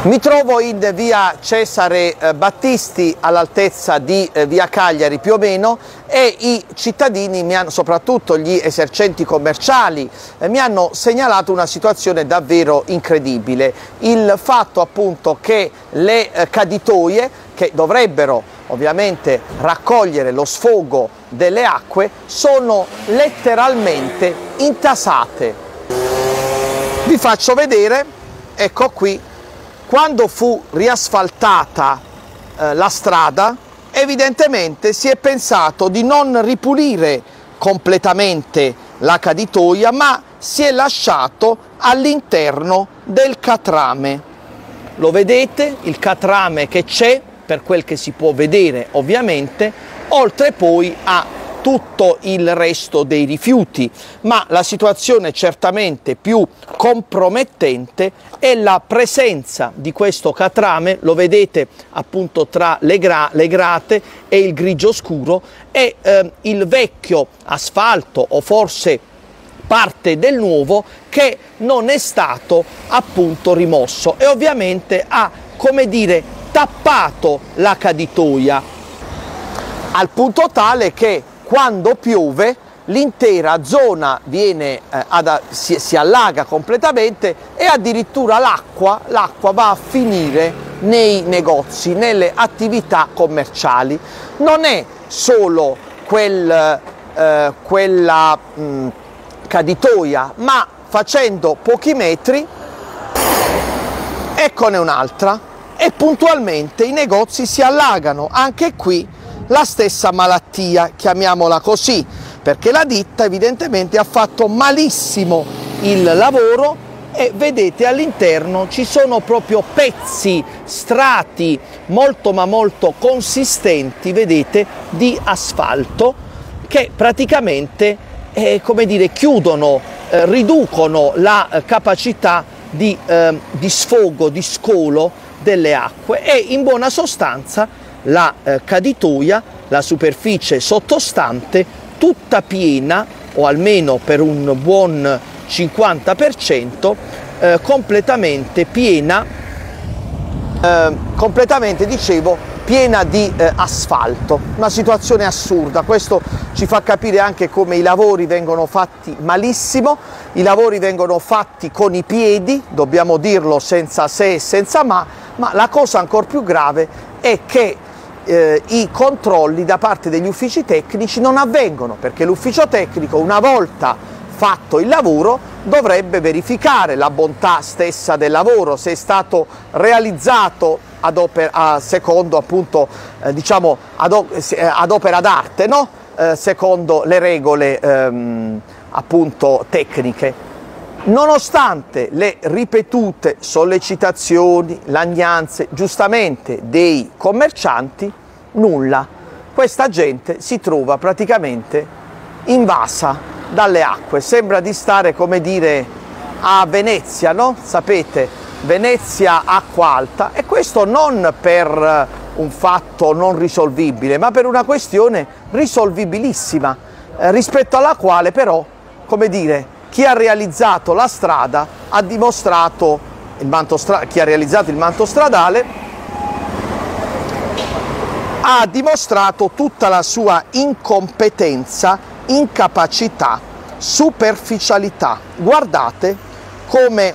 Mi trovo in via Cesare eh, Battisti all'altezza di eh, via Cagliari più o meno e i cittadini, hanno, soprattutto gli esercenti commerciali, eh, mi hanno segnalato una situazione davvero incredibile. Il fatto appunto che le caditoie che dovrebbero ovviamente raccogliere lo sfogo delle acque sono letteralmente intasate. Vi faccio vedere, ecco qui quando fu riasfaltata eh, la strada, evidentemente si è pensato di non ripulire completamente la caditoia, ma si è lasciato all'interno del catrame. Lo vedete, il catrame che c'è, per quel che si può vedere ovviamente, oltre poi a tutto il resto dei rifiuti, ma la situazione certamente più compromettente è la presenza di questo catrame, lo vedete appunto tra le, gra le grate e il grigio scuro e eh, il vecchio asfalto o forse parte del nuovo che non è stato appunto rimosso e ovviamente ha come dire tappato la caditoia al punto tale che quando piove l'intera zona viene, eh, ad, si, si, allaga completamente e addirittura l'acqua, va a finire nei negozi, nelle attività commerciali. Non è solo quel, eh, quella mh, caditoia, ma facendo pochi metri, eccone un'altra, e puntualmente i negozi si allagano. Anche qui la stessa malattia, chiamiamola così, perché la ditta evidentemente ha fatto malissimo il lavoro e vedete all'interno ci sono proprio pezzi, strati molto ma molto consistenti, vedete, di asfalto che praticamente eh, come dire, chiudono, eh, riducono la eh, capacità di, eh, di sfogo, di scolo delle acque e in buona sostanza la eh, caditoia, la superficie sottostante, tutta piena o almeno per un buon 50% eh, completamente piena, eh, completamente dicevo piena di eh, asfalto, una situazione assurda, questo ci fa capire anche come i lavori vengono fatti malissimo, i lavori vengono fatti con i piedi, dobbiamo dirlo senza se e senza ma, ma la cosa ancora più grave è che eh, i controlli da parte degli uffici tecnici non avvengono perché l'ufficio tecnico una volta fatto il lavoro dovrebbe verificare la bontà stessa del lavoro, se è stato realizzato ad opera, secondo appunto eh, diciamo ad, eh, ad opera d'arte, no? eh, secondo le regole ehm, appunto tecniche. Nonostante le ripetute sollecitazioni, lagnanze, giustamente dei commercianti, nulla. Questa gente si trova praticamente invasa dalle acque, sembra di stare, come dire, a Venezia, no? Sapete, Venezia acqua alta e questo non per un fatto non risolvibile, ma per una questione risolvibilissima, eh, rispetto alla quale però, come dire, chi ha realizzato la strada ha dimostrato, chi ha realizzato il manto stradale ha dimostrato tutta la sua incompetenza, incapacità, superficialità. Guardate come,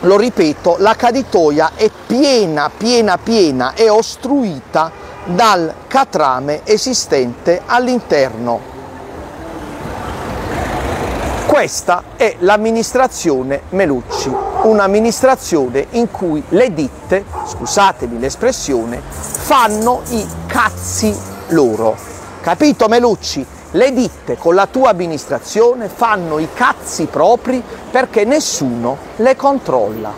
lo ripeto, la caditoia è piena, piena, piena e ostruita dal catrame esistente all'interno questa è l'amministrazione Melucci, un'amministrazione in cui le ditte, scusatemi l'espressione, fanno i cazzi loro. Capito Melucci? Le ditte con la tua amministrazione fanno i cazzi propri perché nessuno le controlla.